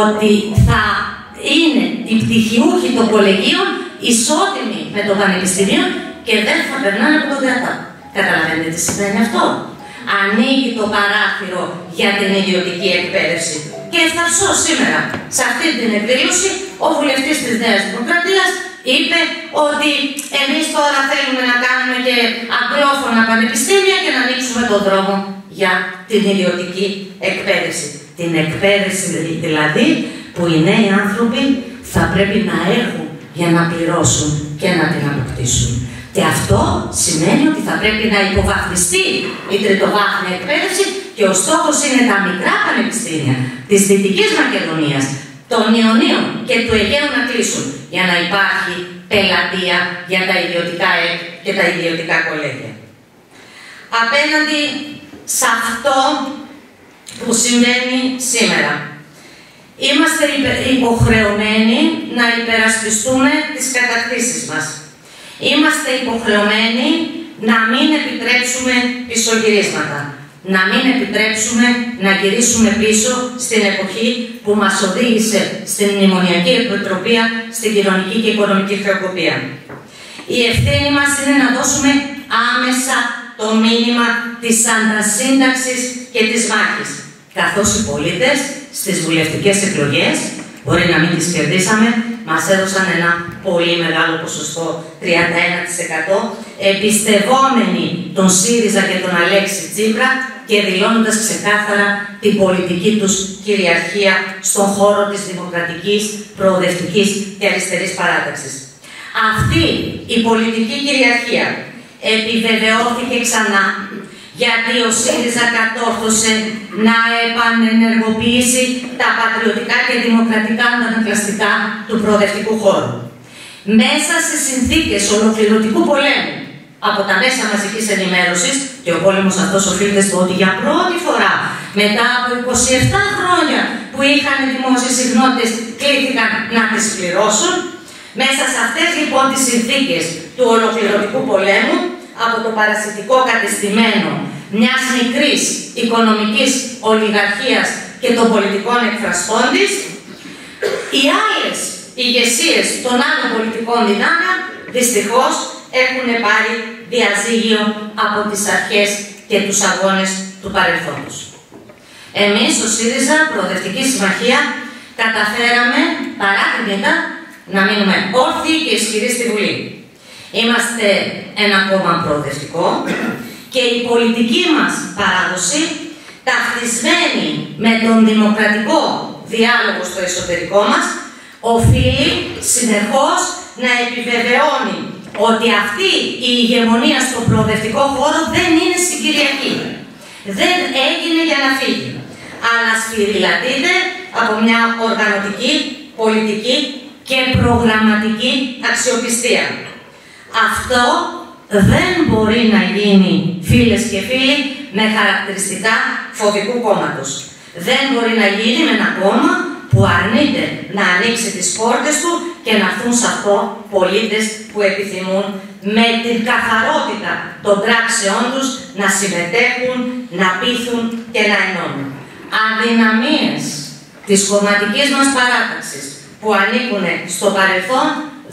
[SPEAKER 2] ότι θα είναι οι πτυχιούχοι των κολεγίων ισότιμοι με το Πανεπιστήμιο και δεν θα περνάνε από το ΔΕΑΤΑ. Καταλαβαίνετε τι σημαίνει αυτό. Ανοίγει το παράθυρο για την ιδιωτική εκπαίδευση. Και ευθαρσώ σήμερα, σε αυτή την εκδήλωση, ο βουλευτής της Νέας Δημοκρατίας είπε ότι εμείς τώρα θέλουμε να κάνουμε και αγγλόφωνα πανεπιστήμια και να ανοίξουμε τον δρόμο για την ιδιωτική εκπαίδευση. Την εκπαίδευση δηλαδή που οι νέοι άνθρωποι θα πρέπει να έχουν για να πληρώσουν και να την αποκτήσουν. Και αυτό σημαίνει ότι θα πρέπει να υποβαθμιστεί η τριτοβάθμια εκπαίδευση και ο στόχος είναι τα μικρά πανεπιστήμια της Δυτικής Μακεδονίας, των Ιωνίων και του Αιγαίου να κλείσουν για να υπάρχει πελατεία για τα ιδιωτικά ΕΚ και τα ιδιωτικά κολέγια. Απέναντι σε αυτό που συμβαίνει σήμερα, είμαστε υποχρεωμένοι να υπερασπιστούμε τις κατακτήσεις μας. Είμαστε υποχρεωμένοι να μην επιτρέψουμε πισωγυρίσματα. Να μην επιτρέψουμε να γυρίσουμε πίσω στην εποχή που μας οδήγησε στην μνημονιακή επιτροπία, στην κοινωνική και οικονομική χρεοκοπία. Η ευθύνη μας είναι να δώσουμε άμεσα το μήνυμα της αντασύνταξης και της μάχης, καθώς οι πολίτες στις βουλευτικές εκλογές, μπορεί να μην τις κερδίσαμε, μας έδωσαν ένα πολύ μεγάλο ποσοστό, 31%, εμπιστευόμενοι τον ΣΥΡΙΖΑ και τον Αλέξη Τσίπρα και δηλώνοντας ξεκάθαρα την πολιτική τους κυριαρχία στον χώρο της δημοκρατικής, προοδευτικής και αριστερής παράταξης. Αυτή η πολιτική κυριαρχία επιβεβαιώθηκε ξανά γιατί ο ΣΥΡΙΖΑ κατόρθωσε να επανενεργοποιήσει τα πατριωτικά και δημοκρατικά αντανακλαστικά του προοδευτικού χώρου. Μέσα σε συνθήκες ολοκληρωτικού πολέμου από τα μέσα μαζικής ενημέρωσης και ο πόλεμος αυτός οφείλεται στο ότι για πρώτη φορά μετά από 27 χρόνια που είχαν δημόσιες συγνώτες κλήθηκαν να τις πληρώσουν. Μέσα σε αυτές λοιπόν τις συνθήκες του ολοκληρωτικού πολέμου από το παρασιτικό κατεστημένο μιας μικρής οικονομικής ολιγαρχίας και των πολιτικών εκφραστών της, οι άλλες ηγεσίες των άλλων πολιτικών δυνάμεων δυστυχώς έχουν πάρει διαζύγιο από τις αρχές και τους αγώνες του παρελθόντος. Εμείς, στο ΣΥΡΙΖΑ, Προοδευτική Συμμαχία, καταφέραμε παρά την να μείνουμε όρθιοι και ισχυροί στη Βουλή. Είμαστε ένα κόμμα προοδευτικό και η πολιτική μας παράδοση ταυτισμένη με τον δημοκρατικό διάλογο στο εσωτερικό μας οφείλει συνεχώς να επιβεβαιώνει ότι αυτή η ηγεμονία στον προοδευτικό χώρο δεν είναι συγκυριακή. Δεν έγινε για να φύγει, αλλά σφυριλατείται από μια οργανωτική, πολιτική και προγραμματική αξιοπιστία. Αυτό δεν μπορεί να γίνει, φίλες και φίλοι, με χαρακτηριστικά φοβικού κόμματος. Δεν μπορεί να γίνει με ένα κόμμα που αρνείται να ανοίξει τις πόρτες του και να έρθουν σε αυτό πολίτες που επιθυμούν με την καθαρότητα των πράξεών τους να συμμετέχουν, να πείθουν και να ενώνουν. Αδυναμίες της κομματικής μας παράταξης που ανήκουν στο παρελθόν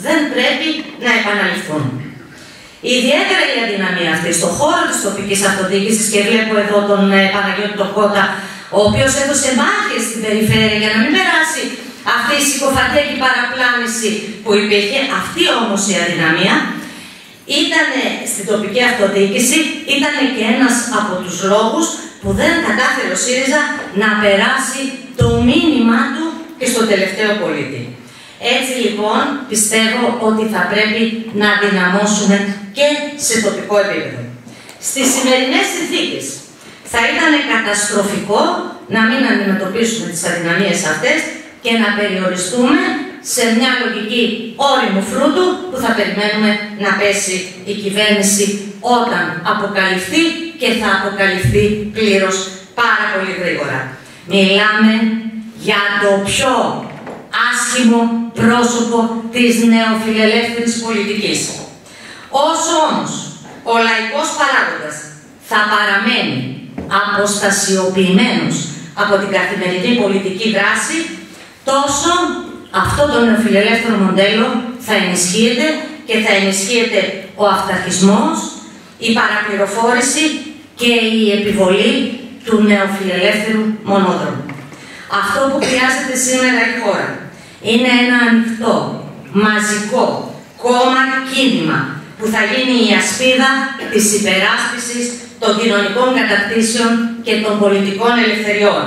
[SPEAKER 2] δεν πρέπει να επαναληφθούν. Ιδιαίτερα η αδυναμία αυτή στον χώρο της τοπικής αυτοδιοίκησης και βλέπω εδώ τον ε, Παναγιώτη Τοκότα, ο οποίος έδωσε μάχες στην περιφέρεια για να μην περάσει αυτή η συκοφαντία και η παραπλάνηση που υπήρχε, αυτή όμως η αδυναμία, ήταν στην τοπική αυτοδιοίκηση, ήταν και ένας από τους λόγους που δεν κατάφερε ο ΣΥΡΙΖΑ να περάσει το μήνυμά του και στο τελευταίο πολίτη. Έτσι λοιπόν πιστεύω ότι θα πρέπει να δυναμώσουμε και σε τοπικό επίπεδο. Στις σημερινές συνθήκες θα ήταν καταστροφικό να μην αντιμετωπίσουμε τις αδυναμίες αυτές και να περιοριστούμε σε μια λογική όριμου φρούτου που θα περιμένουμε να πέσει η κυβέρνηση όταν αποκαλυφθεί και θα αποκαλυφθεί πλήρως πάρα πολύ γρήγορα. Μιλάμε για το πιο άσχημο πρόσωπο της νεοφιλελεύθερης πολιτικής. Όσο όμως ο λαϊκός παράγοντας θα παραμένει αποστασιοποιημένος από την καθημερινή πολιτική δράση, τόσο αυτό το νεοφιλελεύθερο μοντέλο θα ενισχύεται και θα ενισχύεται ο αυταρχισμός, η παραπληροφόρηση και η επιβολή του νεοφιλελεύθερου μονόδρομου. Αυτό που χρειάζεται σήμερα η χώρα είναι ένα ανοιχτό, μαζικό, κόμμα κίνημα που θα γίνει η ασπίδα της υπεράσπισης των κοινωνικών κατακτήσεων και των πολιτικών ελευθεριών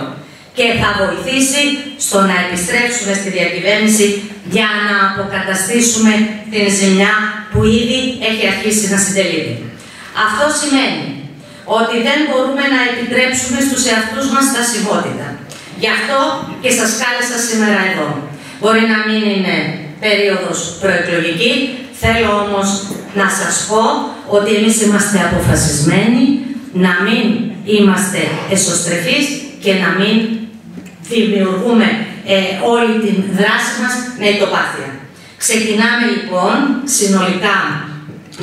[SPEAKER 2] και θα βοηθήσει στο να επιστρέψουμε στη διακυβέρνηση για να αποκαταστήσουμε την ζημιά που ήδη έχει αρχίσει να συντελείται. Αυτό σημαίνει ότι δεν μπορούμε να επιτρέψουμε στους εαυτούς μας στασιμότητα. Γι' αυτό και σας κάλεσα σήμερα εδώ. Μπορεί να μην είναι περίοδος προεκλογική, θέλω όμως να σας πω ότι εμείς είμαστε αποφασισμένοι να μην είμαστε εσωστρεφείς και να μην δημιουργούμε ε, όλη την δράση μας με ητοπάθεια. Ξεκινάμε λοιπόν συνολικά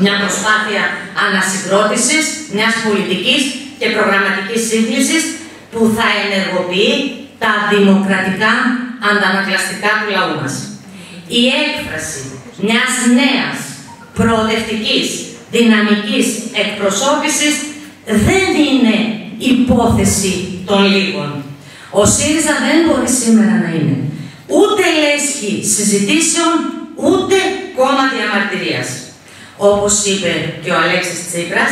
[SPEAKER 2] μια προσπάθεια ανασυγκρότησης μιας πολιτικής και προγραμματικής σύγκλησης που θα ενεργοποιεί τα δημοκρατικά αντανακλαστικά του λαού μας. Η έκφραση μιας νέας, προοδευτικής, δυναμικής εκπροσώπησης δεν είναι υπόθεση των λίγων. Ο ΣΥΡΙΖΑ δεν μπορεί σήμερα να είναι ούτε λέσχη συζητήσεων, ούτε κόμμα διαμαρτυρίας. Όπως είπε και ο Αλέξης Τσίπρας,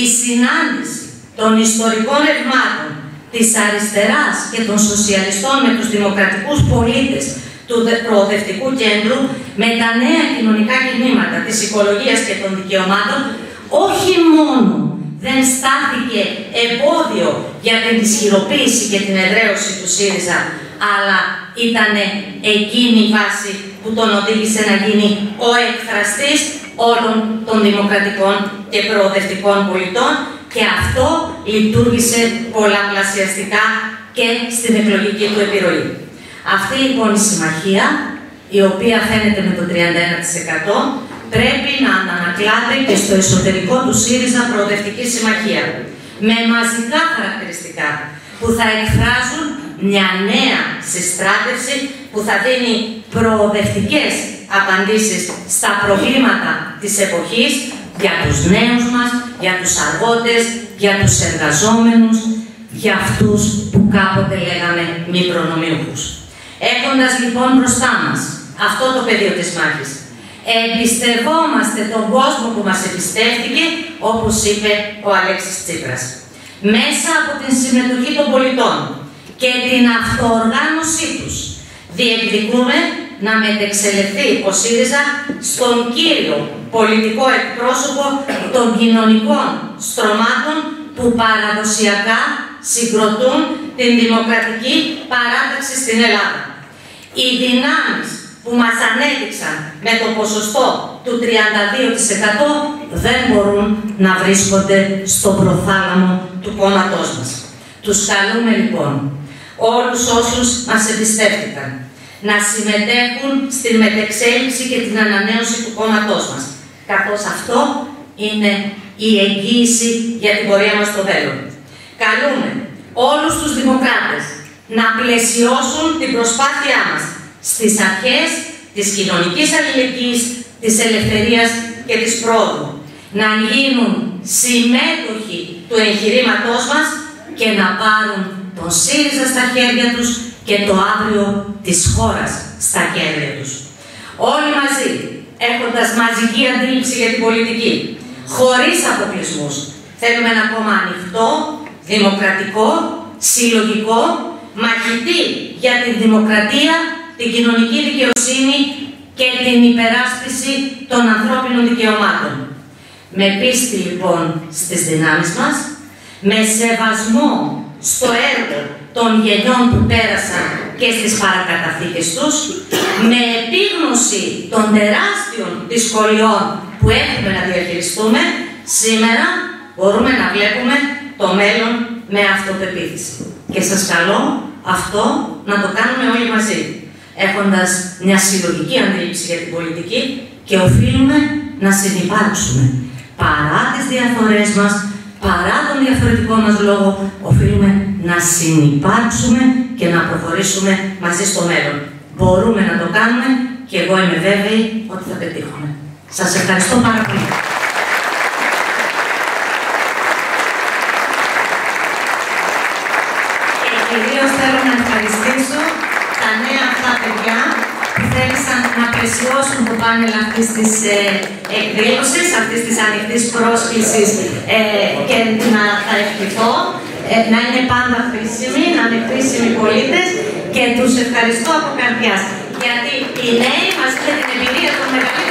[SPEAKER 2] η συνάντηση των ιστορικών ευμάτων της αριστεράς και των σοσιαλιστών με τους δημοκρατικούς πολίτες του προοδευτικού κέντρου με τα νέα κοινωνικά κινήματα της οικολογίας και των δικαιωμάτων όχι μόνο δεν στάθηκε εμπόδιο για την ισχυροποίηση και την εδραίωση του ΣΥΡΙΖΑ, αλλά ήταν εκείνη η βάση που τον οδήγησε να γίνει ο εκφραστής όλων των δημοκρατικών και προοδευτικών πολιτών και αυτό λειτουργήσε πολλαπλασιαστικά και στην εκλογική του επιρροή. Αυτή λοιπόν η συμμαχία, η οποία φαίνεται με το 31%, πρέπει να ανακλάται και στο εσωτερικό του ΣΥΡΙΖΑ Προοδευτική Συμμαχία, με μαζικά χαρακτηριστικά που θα εκφράζουν μια νέα συστράτευση που θα δίνει προοδευτικές απαντήσεις στα προβλήματα της εποχής για τους νέους μας, για τους αργότες, για τους εργαζόμενους, για αυτούς που κάποτε λέγαμε μη προνομιούχους. Έχοντας λοιπόν μπροστά μας αυτό το πεδίο της μάχης, εμπιστευόμαστε τον κόσμο που μας εμπιστεύτηκε, όπως είπε ο Αλέξης Τσίπρας. Μέσα από την συμμετοχή των πολιτών και την αυτοοργάνωσή τους, διεκδικούμε να μετεξελιχθεί ο ΣΥΡΙΖΑ στον κύριο πολιτικό εκπρόσωπο των κοινωνικών στρωμάτων που παραδοσιακά συγκροτούν την δημοκρατική παράταξη στην Ελλάδα. Οι δυνάμεις που μας ανέδειξαν με το ποσοστό του 32% δεν μπορούν να βρίσκονται στο προθάλαμο του κόμματός μας. Τους καλούμε λοιπόν όλους όσους μας εμπιστεύτηκαν να συμμετέχουν στην μετεξέλιξη και την ανανέωση του κόμματός μας, καθώς αυτό είναι η εγγύηση για την πορεία μας στο μέλλον. Καλούμε όλους τους δημοκράτες να πλαισιώσουν την προσπάθειά μας στις αρχές της κοινωνικής αλληλεγγύης, της ελευθερίας και της πρόοδου. Να γίνουν συμμέτοχοι του εγχειρήματός μας και να πάρουν τον ΣΥΡΙΖΑ στα χέρια τους και το αύριο της χώρας στα χέρια τους. Όλοι μαζί, έχοντας μαζική αντίληψη για την πολιτική, χωρίς αποκλεισμούς, θέλουμε ένα κόμμα ανοιχτό, δημοκρατικό, συλλογικό, μαχητή για την δημοκρατία, την κοινωνική δικαιοσύνη και την υπεράσπιση των ανθρώπινων δικαιωμάτων. Με πίστη λοιπόν στις δυνάμεις μας, με σεβασμό στο έργο των γενιών που πέρασαν και στις παρακαταθήκες τους, με επίγνωση των τεράστιων δυσκολιών που έχουμε να διαχειριστούμε, σήμερα μπορούμε να βλέπουμε το μέλλον με αυτοπεποίθηση. Και σας καλώ αυτό να το κάνουμε όλοι μαζί, έχοντας μια συλλογική αντίληψη για την πολιτική και οφείλουμε να συνεπάρξουμε. Παρά τις διαφορές μας, παρά τον διαφορετικό μας λόγο, οφείλουμε να συνεπάρξουμε και να προχωρήσουμε μαζί στο μέλλον. Μπορούμε να το κάνουμε και εγώ είμαι βέβαιη ότι θα πετύχουμε. Σας ευχαριστώ πάρα πολύ. Και κυρίως θέλω να ευχαριστήσω τα νέα αυτά παιδιά που θέλησαν να πλαισιώσουν το πάνελ αυτής της ε, εκδήλωση, αυτής της ανοιχτής πρόσκλησης ε, και να τα ευχηθώ ε, να είναι πάντα χρήσιμοι, να είναι χρήσιμοι πολίτες και τους ευχαριστώ από καρδιάς. Γιατί οι νέοι μαζί με την εμπειρία των μεγαλύτερων